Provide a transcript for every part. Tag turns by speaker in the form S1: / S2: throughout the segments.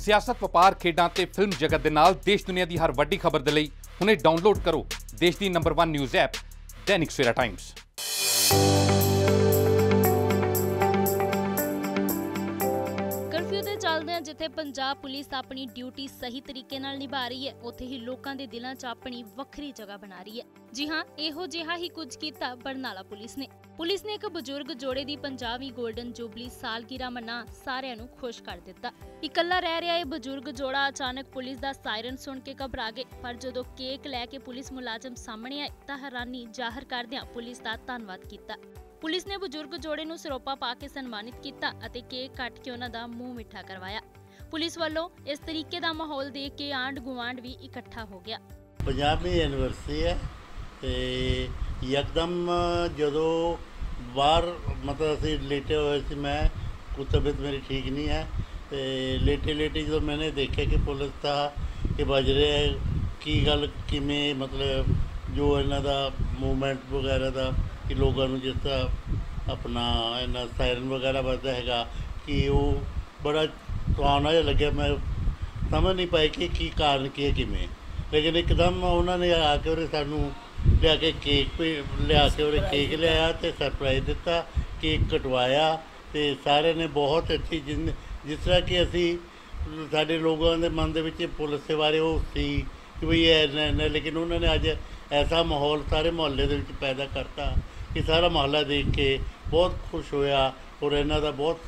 S1: ਸਿਆਸਤ ਵਪਾਰ ਖੇਡਾਂ ਤੇ ਫਿਲਮ ਜਗਤ ਦੇ ਨਾਲ ਦੇਸ਼ ਦੁਨੀਆ ਦੀ ਹਰ ਵੱਡੀ ਖਬਰ ਦੇ ਲਈ ਹੁਣੇ ਡਾਊਨਲੋਡ ਕਰੋ ਦੇਸ਼ ਦੀ number 1 news app Dainik Savera Times
S2: curfew ਦੇ ਚੱਲਦਿਆਂ ਜਿੱਥੇ ਪੰਜਾਬ ਪੁਲਿਸ ਆਪਣੀ ਡਿਊਟੀ ਸਹੀ ਤਰੀਕੇ ਨਾਲ ਨਿਭਾ ਰਹੀ ਹੈ, ਉੱਥੇ ਹੀ ਲੋਕਾਂ ਦੇ ਦਿਲਾਂ 'ਚ ਆਪਣੀ ਵੱਖਰੀ ਜਗ੍ਹਾ ਬਣਾ ਰਹੀ ਹੈ। ਜੀ ਹਾਂ, ਇਹੋ ਜਿਹਾ ਹੀ ਕੁਝ ਕੀਤਾ ਬਰਨਾਲਾ ਪੁਲਿਸ ਨੇ। ਪੁਲਿਸ ਨੇ ਇੱਕ ਬਜ਼ੁਰਗ ਜੋੜੇ ਦੀ 50ਵੀਂ 골ਡਨ ਜੁਬਲੀ ਸਾਲਗਿਰਾ ਮਨਾ ਸਾਰਿਆਂ ਨੂੰ ਖੁਸ਼ ਕਰ ਦਿੱਤਾ। ਇਕੱਲਾ ਰਹਿ ਰਿਹਾ ਇਹ ਬਜ਼ੁਰਗ ਜੋੜਾ ਅਚਾਨਕ ਪੁਲਿਸ ਦਾ ਸਾਇਰਨ ਸੁਣ ਕੇ ਘਬਰਾ ਗਏ, ਪਰ ਜਦੋਂ ਕੇਕ ਲੈ ਕੇ ਪੁਲਿਸ ਮੁਲਾਜ਼ਮ ਸਾਹਮਣੇ ਆਏ ਤਾਂ ਹੈਰਾਨੀ ਜ਼ਾਹਰ ਕਰਦਿਆਂ ਪੁਲਿਸ ਦਾ ਧੰਨਵਾਦ ਕੀਤਾ। ਪੁਲਿਸ ਨੇ ਬਜ਼ੁਰਗ ਜੋੜੇ ਨੂੰ ਸਰੋਪਾ ਪਾ ਕੇ ਸਨਮਾਨਿਤ ਕੀਤਾ ਅਤੇ ਕੇਕ ਕੱਟ ਕੇ ਉਹਨਾਂ ਦਾ ਮੂੰਹ ਮਿੱਠਾ ਕਰਵਾਇਆ। ਪੁਲਿਸ ਵੱਲੋਂ ਇਸ ਤਰੀਕੇ ਦਾ ਮਾਹੌਲ ਦੇਖ ਕੇ ਆਂਡ ਗੁਆਂਢ ਵੀ ਇਕੱਠਾ ਹੋ ਗਿਆ।
S3: ਪੰਜਾਬੀ ਐਨਵਰਸਰੀ ਹੈ ਤੇ ਯਕਦਮ ਜਦੋਂ ਬਾਹਰ ਮਤਲਬ ਅਸੀਂ ਲੇਟੇ ਹੋਏ ਸੀ, ਮੈਂ ਕੋਈ ਤਬੀਅਤ ਮੇਰੀ ਠੀਕ ਨਹੀਂ ਹੈ ਤੇ ਲੇਟੇ ਲੇਟੇ ਜਦੋਂ ਮੈंने ਦੇਖਿਆ ਕਿ ਪੁਲਿਸ ਦਾ ਇਹ ਵੱਜ ਰਿਹਾ ਹੈ, ਕੀ ਗੱਲ ਕਿਵੇਂ ਮਤਲਬ ਜੋ ਇਹਨਾਂ ਦਾ ਮੂਵਮੈਂਟ ਵਗੈਰਾ ਦਾ, ਕਿ ਲੋਕਾਂ ਨੂੰ ਜਿਸ ਤਰ੍ਹਾਂ ਆਪਣਾ ਇਹਨਾਂ ਸਾਇਰਨ ਵਗੈਰਾ ਵੱਜਦਾ ਹੈਗਾ, ਕਿ ਉਹ ਬੜਾ ਸੁਹਾਵਣਾ ਜਿਹਾ ਲੱਗਿਆ, ਮੈਂ ਸਮਝ ਨਹੀਂ ਪਾਈ ਕਿ ਕੀ ਕਾਰਨ ਕੀ ਹੈ, ਕਿਵੇਂ। ਲੇਕਿਨ ਇੱਕਦਮ ਉਹਨਾਂ ਨੇ ਆ ਕੇ ਉਹਨੇ ਸਾਨੂੰ ਲਿਆ ਕੇ ਕੇਕ ਭੇ- ਲਿਆ ਕੇ ਉਹਨੇ ਕੇਕ ਲਿਆਇਆ ਤੇ ਸਰਪ੍ਰਾਈਜ਼ ਦਿੱਤਾ ਕੇਕ ਕਟਵਾਇਆ ਤੇ ਸਾਰਿਆਂ ਨੇ ਬਹੁਤ ਅੱਛੀ ਜਿਨ- ਜਿਸ ਤਰ੍ਹਾਂ ਕਿ ਅਸੀਂ ਸਾਡੇ ਲੋਕਾਂ ਦੇ ਮਨ ਦੇ ਵਿੱਚ ਪੁਲਿਸ ਦੇ ਬਾਰੇ ਉਹ ਸੀ ਕਿ ਵੀ ਇਹ ਇੰਨਾ- ਇੰਨਾ ਲੇਕਿਨ ਉਹਨਾਂ ਨੇ ਅੱਜ ਐਸਾ ਮਾਹੌਲ ਸਾਰੇ ਮੁਹੱਲੇ ਦੇ ਵਿੱਚ ਪੈਦਾ ਕਰਤਾ ਕਿ ਸਾਰਾ ਮੁਹੱਲਾ ਦੇਖ ਕੇ ਬਹੁਤ ਖੁਸ਼ ਹੋਇਆ ਔਰ ਇਹਨਾਂ ਦਾ ਬਹੁਤ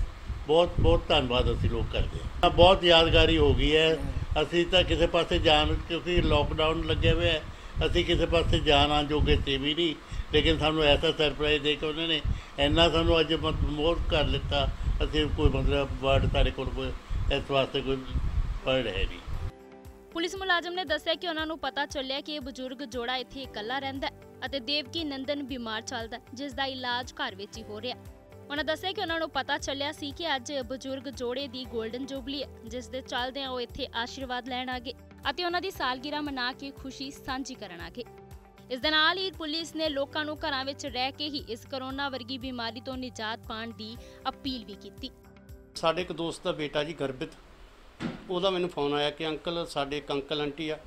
S3: ਬਹੁਤ ਬਹੁਤ ਧੰਨਵਾਦ ਅਸੀਂ ਲੋਕ ਕਰਦੇ ਹਾਂ। ਬਹੁਤ ਯਾਦਗਾਰੀ ਹੋ ਗਈ ਹੈ। ਅਸੀਂ ਤਾਂ ਕਿਸੇ ਪਾਸੇ ਜਾਣ ਕਿਉਂਕਿ ਲੋਕਡਾਊਨ ਲੱਗਿਆ ਹੋਇਆ ਹੈ। ਅਸੀਂ ਕਿਸੇ ਪਾਸੇ ਜਾਣ ਜੋਗੇ ਸੀ ਵੀ ਨਹੀਂ। ਲੇਕਿਨ ਸਾਨੂੰ ਐਸਾ ਸਰਪ੍ਰਾਈਜ਼ ਦੇ ਕੇ ਉਹਨਾਂ ਨੇ ਇੰਨਾ ਸਾਨੂੰ ਅੱਜ ਮਤ- ਕਰ ਲਿੱਤਾ। ਅਸੀਂ ਕੋਈ ਮਤਲਬ ਵਰਡ ਸਾਡੇ ਕੋਲ ਕੋਈ ਇਸ ਵਾਸਤੇ ਕੋਈ ਵਰਡ ਹੈ ਨਹੀਂ।
S2: ਪੁਲਿਸ ਮੁਲਾਜ਼ਮ ਨੇ ਦੱਸਿਆ ਕਿ ਉਹਨਾਂ ਨੂੰ ਪਤਾ ਚੱਲਿਆ ਕਿ ਇਹ ਬਜ਼ੁਰਗ ਜੋੜਾ ਇੱਥੇ ਇਕੱਲਾ ਰਹਿੰਦਾ ਅਤੇ ਦੇਵਕੀ ਨੰਦਨ ਬਿਮਾਰ ਚੱਲਦਾ ਹੈ, ਜਿਸ ਦਾ ਇਲਾਜ ਘਰ ਵਿੱਚ ਹੀ ਹੋ ਰਿਹਾ ਉਹਨਾਂ ਦੱਸਿਆ ਕਿ ਉਹਨਾਂ ਨੂੰ ਪਤਾ ਚੱਲਿਆ ਸੀ ਕਿ ਅੱਜ ਬਜ਼ੁਰਗ ਜੋੜੇ ਦੀ 골ਡਨ ਜੁਬਲੀ ਹੈ ਜਿਸ ਦੇ ਚੱਲਦਿਆਂ ਉਹ ਇੱਥੇ ਆਸ਼ੀਰਵਾਦ ਲੈਣ ਆ ਗਏ। ਅਤੇ ਉਹਨਾਂ ਦੀ ਸਾਲਗਿਰਾ ਮਨਾ ਕੇ ਖੁਸ਼ੀ ਸਾਂਝੀ ਕਰਨ ਆ ਗਏ ਇਸ ਦੇ ਨਾਲ ਹੀ ਪੁਲਿਸ ਨੇ ਲੋਕਾਂ ਨੂੰ ਘਰਾਂ ਵਿੱਚ ਰਹਿ ਕੇ ਹੀ ਇਸ ਕਰੋਨਾ ਵਰਗੀ ਬਿਮਾਰੀ ਤੋਂ ਨਿਜਾਤ ਪਾਉਣ ਦੀ ਅਪੀਲ ਵੀ ਕੀਤੀ।
S4: ਸਾਡੇ ਇੱਕ ਦੋਸਤ ਦਾ ਬੇਟਾ ਜੀ ਗਰਭਿਤ। ਉਹਦਾ ਮੈਨੂੰ ਫੋਨ ਆਇਆ ਕਿ ਅੰਕਲ, ਸਾਡੇ ਇੱਕ ਅੰਕਲ ਆਂਟੀ ਆ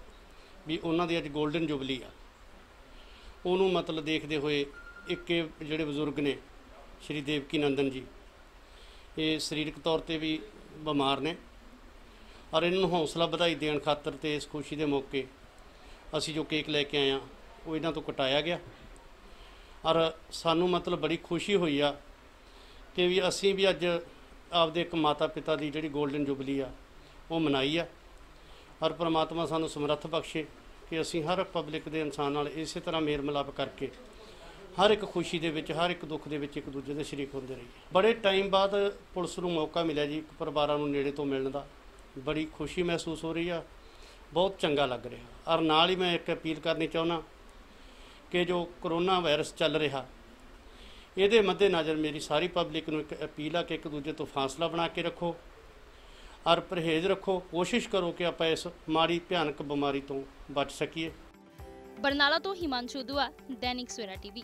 S4: ਵੀ ਉਹਨਾਂ ਦੀ ਅੱਜ 골ਡਨ ਜੁਬਲੀ ਆ। ਉਹਨੂੰ ਮਤਲਬ ਦੇਖਦੇ ਹੋਏ ਇੱਕ ਜਿਹੜੇ ਬਜ਼ੁਰਗ ਨੇ, ਸ਼੍ਰੀ ਦੇਵਕੀ ਨੰਦਨ ਜੀ, ਇਹ ਸਰੀਰਕ ਤੌਰ ਤੇ ਵੀ ਬਿਮਾਰ ਨੇ। ਔਰ ਇਹਨਾਂ ਨੂੰ ਹੌਸਲਾ ਵਧਾਈ ਦੇਣ ਖਾਤਰ ਤੇ ਇਸ ਖੁਸ਼ੀ ਦੇ ਮੌਕੇ ਅਸੀਂ ਜੋ ਕੇਕ ਲੈ ਕੇ ਆਏ ਆ ਉਹ ਇਹਨਾਂ ਤੋਂ ਕਟਾਇਆ ਗਿਆ। ਔਰ ਸਾਨੂੰ ਮਤਲਬ ਬੜੀ ਖੁਸ਼ੀ ਹੋਈ ਆ ਕਿ ਵੀ ਅਸੀਂ ਵੀ ਅੱਜ ਆਪਦੇ ਇੱਕ ਮਾਤਾ ਪਿਤਾ ਦੀ ਜਿਹੜੀ 골ਡਨ ਜੁਬਲੀ ਆ, ਉਹ ਮਨਾਈ ਆ। ਔਰ ਪ੍ਰਮਾਤਮਾ ਸਾਨੂੰ ਸਮਰੱਥ ਬਖਸ਼ੇ ਕਿ ਅਸੀਂ ਹਰ ਪਬਲਿਕ ਦੇ ਇਨਸਾਨ ਨਾਲ ਇਸੇ ਤਰ੍ਹਾਂ ਮੇਲ ਮਿਲਾਪ ਕਰਕੇ ਹਰ ਇੱਕ ਖੁਸ਼ੀ ਦੇ ਵਿੱਚ, ਹਰ ਇੱਕ ਦੁੱਖ ਦੇ ਵਿੱਚ ਇੱਕ ਦੂਜੇ ਦੇ ਸ਼ਰੀਕ ਹੁੰਦੇ ਰਹੀਏ। ਬੜੇ ਟਾਈਮ ਬਾਅਦ ਪੁਲਿਸ ਨੂੰ ਮੌਕਾ ਮਿਲਿਆ ਜੀ ਇੱਕ ਪਰਿਵਾਰਾਂ ਨੂੰ ਨੇੜੇ ਤੋਂ ਮਿਲਣ ਦਾ। ਬੜੀ ਖੁਸ਼ੀ ਮਹਿਸੂਸ ਹੋ ਰਹੀ ਆ। ਬਹੁਤ ਚੰਗਾ ਲੱਗ ਰਿਹਾ। ਔਰ ਨਾਲ ਹੀ ਮੈਂ ਇੱਕ ਅਪੀਲ ਕਰਨੀ ਚਾਹੁੰਦਾ ਕਿ ਜੋ ਕਰੋਨਾ ਵਾਇਰਸ ਚੱਲ ਰਿਹਾ, ਇਹਦੇ ਮੱਦੇ ਨਜ਼ਰ ਮੇਰੀ ਸਾਰੀ ਪਬਲਿਕ ਨੂੰ ਇੱਕ ਅਪੀਲ ਆ ਕਿ ਇੱਕ ਦੂਜੇ ਤੋਂ ਫਾਸਲਾ ਬਣਾ ਕੇ ਰੱਖੋ ਔਰ ਪਰਹੇਜ਼ ਰੱਖੋ। ਕੋਸ਼ਿਸ਼ ਕਰੋ ਕਿ ਆਪਾਂ ਇਸ ਮਾੜੀ ਭਿਆਨਕ ਬਿਮਾਰੀ ਤੋਂ ਬਚ ਸਕੀਏ।
S2: ਬਰਨਾਲਾ ਤੋਂ ਹਿਮਾਂਸ਼ੂ ਦੁਆ, ਦੈਨਿਕ ਸਵੇਰਾ ਟੀਵੀ।